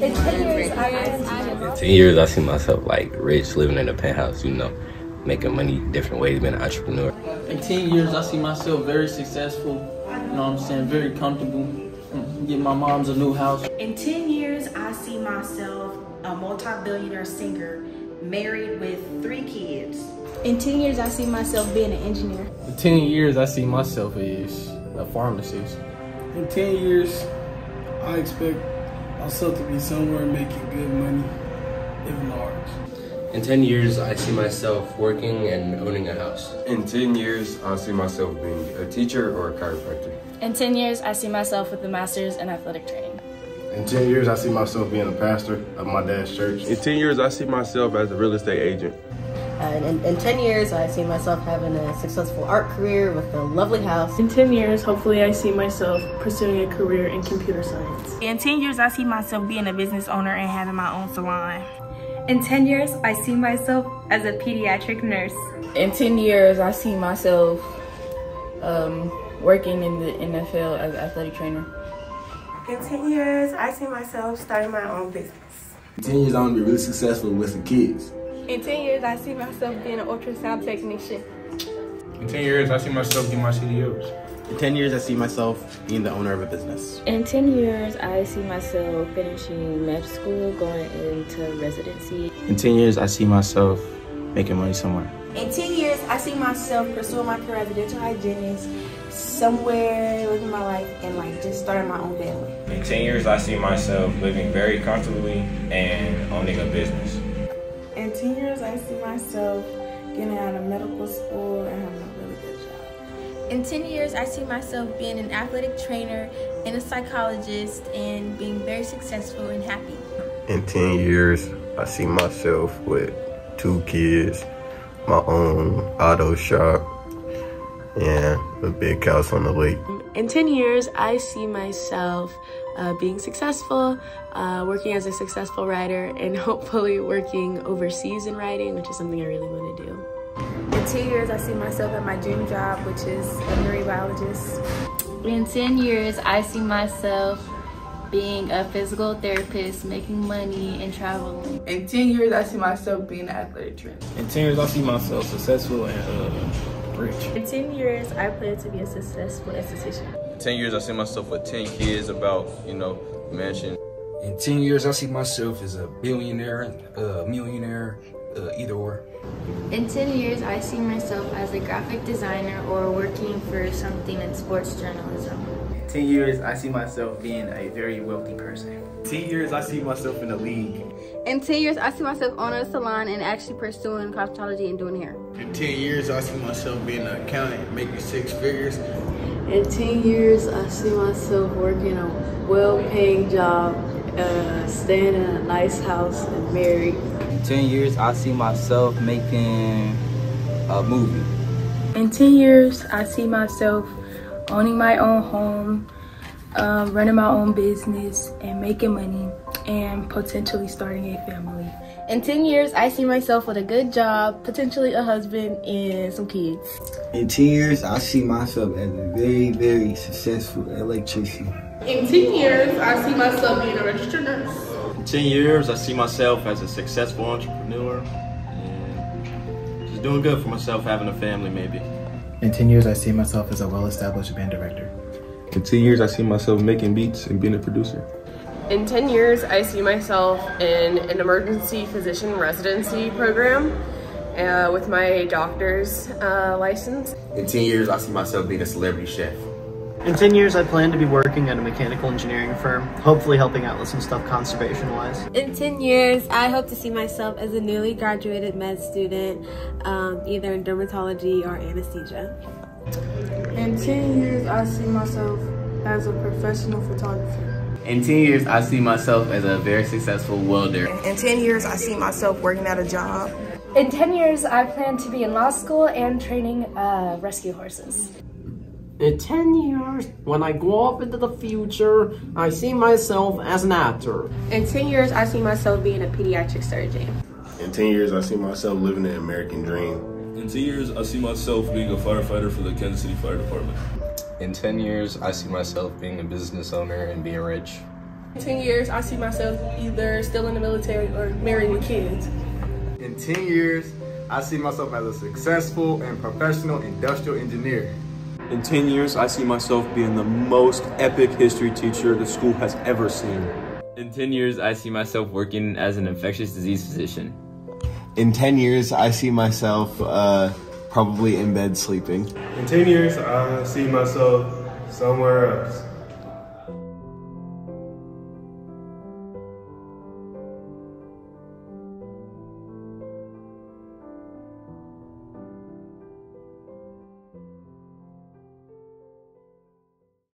In 10 years, I In 10 years, I see myself like rich, living in a penthouse, you know, making money different ways, being an entrepreneur. In 10 years, I see myself very successful, you know what I'm saying, very comfortable, mm, get my mom's a new house. In 10 years, I see myself a multi-billionaire singer, married with three kids. In 10 years, I see myself being an engineer. In 10 years, I see myself as a pharmacist. In 10 years, I expect myself to be somewhere making good money, living large. In 10 years, I see myself working and owning a house. In 10 years, I see myself being a teacher or a chiropractor. In 10 years, I see myself with a master's in athletic training. In 10 years, I see myself being a pastor of my dad's church. In 10 years, I see myself as a real estate agent. Uh, in, in 10 years, I see myself having a successful art career with a lovely house. In 10 years, hopefully I see myself pursuing a career in computer science. In 10 years, I see myself being a business owner and having my own salon. In 10 years, I see myself as a pediatric nurse. In 10 years, I see myself um, working in the NFL as an athletic trainer. In 10 years, I see myself starting my own business. In 10 years, I want to be really successful with the kids. In 10 years, I see myself being an ultrasound technician. In 10 years, I see myself getting my CDLs. In 10 years, I see myself being the owner of a business. In 10 years, I see myself finishing med school, going into residency. In 10 years, I see myself making money somewhere. In 10 years, I see myself pursuing my career as a dental hygienist, somewhere living my life and like just starting my own family. In 10 years, I see myself living very comfortably and owning a business. In 10 years, I see myself getting out of medical school and having a really good job. In 10 years, I see myself being an athletic trainer and a psychologist and being very successful and happy. In 10 years, I see myself with two kids, my own auto shop, and a big house on the lake. In 10 years, I see myself uh, being successful, uh, working as a successful writer, and hopefully working overseas in writing, which is something I really want to do. In 10 years, I see myself at my dream job, which is a marine biologist. In 10 years, I see myself being a physical therapist, making money, and traveling. In 10 years, I see myself being an athletic trainer. In 10 years, I see myself successful and uh, rich. In 10 years, I plan to be a successful esthetician. In 10 years, I see myself with 10 kids, about, you know, mansion. In 10 years, I see myself as a billionaire, a millionaire, uh, either or. In 10 years, I see myself as a graphic designer or working for something in sports journalism. 10 years, I see myself being a very wealthy person. 10 years, I see myself in the league. In 10 years, I see myself owning a salon and actually pursuing cosmetology and doing hair. In 10 years, I see myself being an accountant, making six figures. In 10 years, I see myself working a well-paying job, uh, staying in a nice house and married. In 10 years, I see myself making a movie. In 10 years, I see myself owning my own home, um, running my own business, and making money, and potentially starting a family. In 10 years, I see myself with a good job, potentially a husband, and some kids. In 10 years, I see myself as a very, very successful electrician. In 10 years, I see myself being a registered nurse. In 10 years, I see myself as a successful entrepreneur and just doing good for myself, having a family maybe. In 10 years, I see myself as a well-established band director. In 10 years, I see myself making beats and being a producer. In 10 years, I see myself in an emergency physician residency program uh, with my doctor's uh, license. In 10 years, I see myself being a celebrity chef. In 10 years, I plan to be working at a mechanical engineering firm, hopefully helping out with some stuff conservation-wise. In 10 years, I hope to see myself as a newly graduated med student, um, either in dermatology or anesthesia. In 10 years, I see myself as a professional photographer. In 10 years, I see myself as a very successful welder. In 10 years, I see myself working at a job. In 10 years, I plan to be in law school and training uh, rescue horses. In 10 years, when I go off into the future, I see myself as an actor. In 10 years, I see myself being a pediatric surgeon. In 10 years, I see myself living the American dream. In 10 years, I see myself being a firefighter for the Kansas City Fire Department. In 10 years, I see myself being a business owner and being rich. In 10 years, I see myself either still in the military or married with kids. In 10 years, I see myself as a successful and professional industrial engineer. In 10 years, I see myself being the most epic history teacher the school has ever seen. In 10 years, I see myself working as an infectious disease physician. In 10 years, I see myself uh, probably in bed sleeping. In 10 years, I see myself somewhere else.